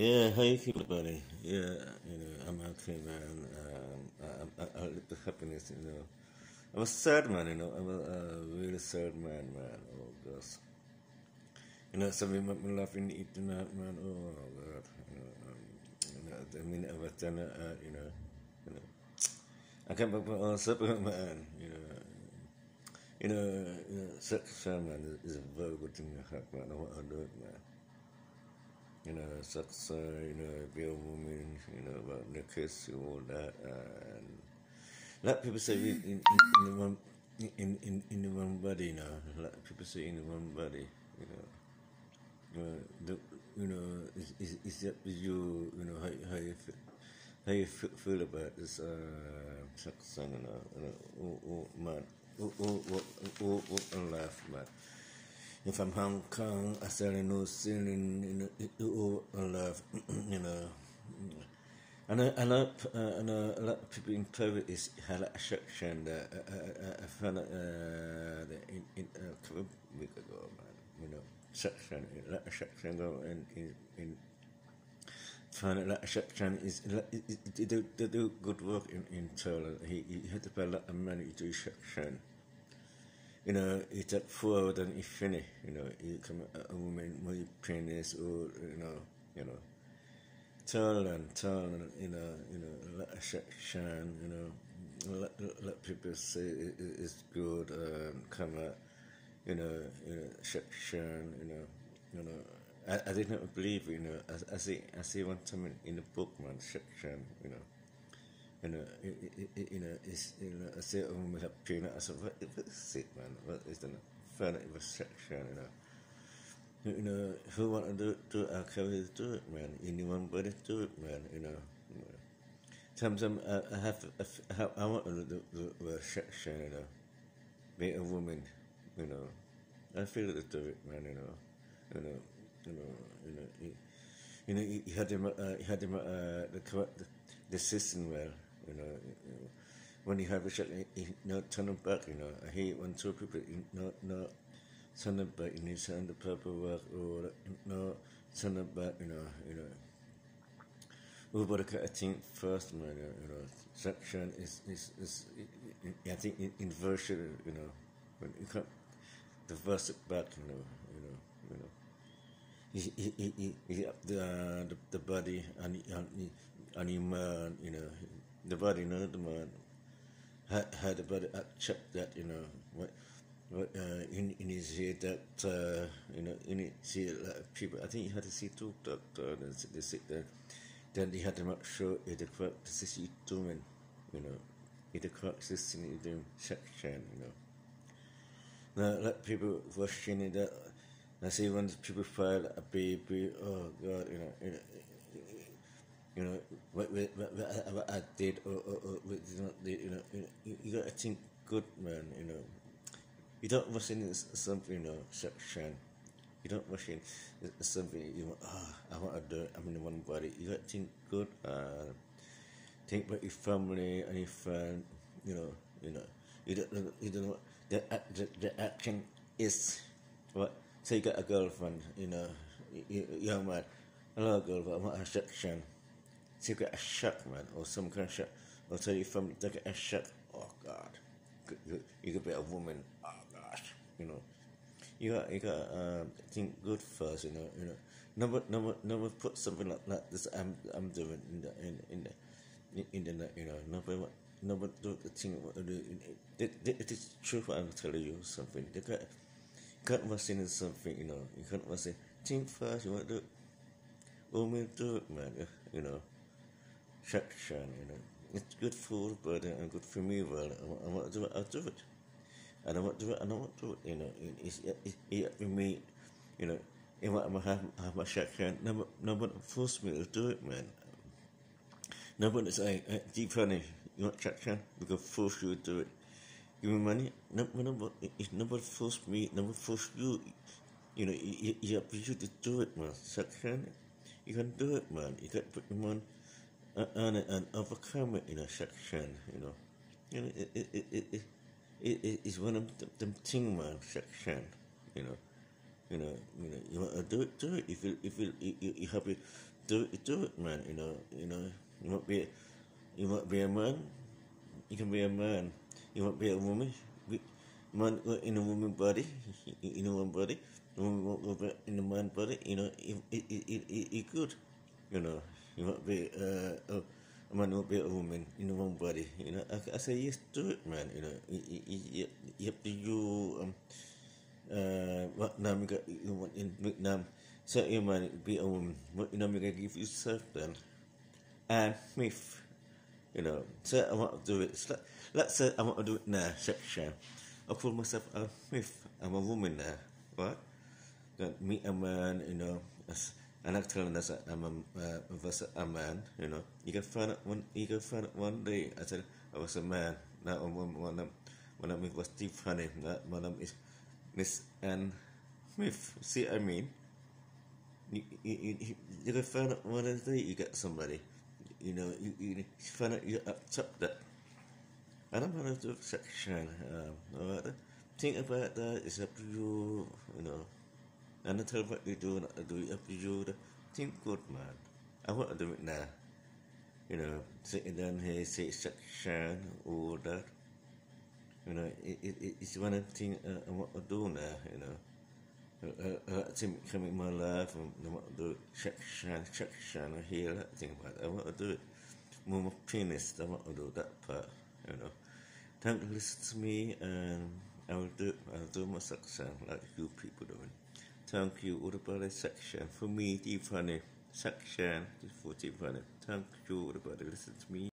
Yeah, how you feeling, buddy? Yeah, you know, I'm okay, man. Um, I, I, I live the happiness, you know. I'm a sad man, you know. I'm a, a really sad man, man. Oh, gosh. You know, something make me laugh in the internet, man. Oh, God. You know, um, you know I mean, I've done it, uh, you know. You know. I can't my own supplement, man. You know. You know, you know, man, is, is a very good thing to have, man. I want to do it, man you know, sex, uh, you know, be a woman, you know, about kiss and all that. And a lot of people say in, in, in the one in, in, in the one body, you know, a lot of people say in the one body, you know. Uh, the, you know, is is is that you, you know, how, how you feel, how you feel, about this uh, sex song, you know, you know, oh, oh, man, oh, oh, oh, oh, oh, oh, laugh, man and from Hong Kong, I certainly know sailing in all love, you know. I know, I know, uh, I know a lot of people in private is had a section that uh, uh, I found uh, in, in uh, a couple of weeks ago, man. You know, section, a lot of section go in in. in found a lot of section is they do, they do good work in in Thailand. He he had to pay a lot of money to do section you know, it's at forward and it's funny, you know, you come a woman my penis or you know, you know. Tall and and you know, you know, let section, you know, let, let people say it, it's good um come out, you know, you know, section, you know, you know. I, I did not believe, you know, I, I see I see one time in, in the book man, section, you know you know, you know, it's, you know, I say, oh, we have pain. I said, what, what is man? What is the further section, you know? You know, who want to do it, do it, I'll carry do it, man. Anyone but it do it, man, you know. Sometimes I, I have, I, I want to do the section, you know. Be a woman, you know. I feel to do it, man, you know. You know, you know, you know, you, you know, you had him, uh, had him, uh, the, the, the system well you know, when you have a shot, know, turn it back, you know. I hate when two people, you know, no, turn it back, you to send the paperwork or, no, turn it back, you know, you know. We better cut a thing first, man, you know. Section is, is, is, I think inversion, you know, when you can't diverse it back, you know, you know, you know. He, he, he, he, he the, uh, the, the body and, and, and your man, you know, the body, none of the man had, had the body check that, you know, what, what uh, in, in head that, uh, you know, in it, see like people, I think he had to see two doctor, and they said that, then they had to make sure it the correct decision doing, you know, it the correct system doing section, you know. Now, let people questioning that, I see when people file a baby, oh God, you know, you know you know, what, what, what, I did or, or, or what did not did, you know, you, you got to think good, man, you know. You don't rush in something, you know, section. You don't rush in something, you know, ah, oh, I want to do it, I'm in one body. You got to think good, uh, think about your family and your friend, you know, you know. You don't, you don't know, the, the, the action is what, say you got a girlfriend, you know, you, young man, hello girlfriend, I want a section get a shock, man, or some kind of shock. I'll tell you from get a shock. Oh God, you, could be a woman. Oh gosh, you know, you got you got uh, think good first. You know, you know. Never, never, never put something like that. This I'm, I'm doing in the, in, in the, in the night. You know, never, never do the thing. It, it, it is true. I'm telling you something. You can't, can't was saying something. You know, you can't say think first. You want to do. Woman, do it, man. You know section, you know. It's good food, but uh, good for me, well, I, want to do it, I'll do it. I don't want to do it, I don't want to do it, you know. It's, it's, it's for me, you know, if I have, have my section, nobody, nobody force me to do it, man. Nobody say, hey, deep honey, you want section? We can force you to do it. Give me money. No, nobody, nobody force me, nobody forced you. You know, you, you have you to do it, man. Section, you can do it, man. You got to put your money and, and overcome it in a section, you know. You know, it, it, it, it, it, it is one of them, them thing, man, section, you know. You know, you know, you want to do it, do it. If you, if you, you, you it, do it, do it, man. You know, you know, you might be, you might be a man. You can be a man. You might be a woman. Man in a woman body, in a woman body. Woman in a man body. You know, it, it, it, it, it could. You know, you might be uh, a, a man might be a woman in a woman body. You know, I, I say yes, do it, man. You know, you, you, you have to do um, uh, what nam in Vietnam. So you might be a woman. You know, you can give yourself then. And Smith, you know, so I want to do it. So let's say I want to do it now, section. I call myself a Smith. I'm a woman now, right? That me a man, you know, as and I'm telling that I'm a, uh, was a man, you know. You can find one, you can find one day. I said I was a man. Now when when when I'm was Steve Haniff, my name is Miss Anne Smith. See I mean? You, you, you, you can find one day. You get somebody, you know. You, you find it. You top that. I don't want to do section. Um, all right. Think about that. It's up to you. Tell what you do, do to you. Think good, man. I want to do it now. You know, sitting down here, say section, all that. You know, it, it, it's one of the things uh, I want to do now, you know. Uh, uh, to come in my life, and I want to do section, section, I hear that thing about it. I want to do it. More my pianist, I want to do that part, you know. Don't listen to me, and I will do, I'll do my section like you people doing. Thank you, everybody. Section for me, funny. Section for deep funny. Thank you, everybody. Listen to me.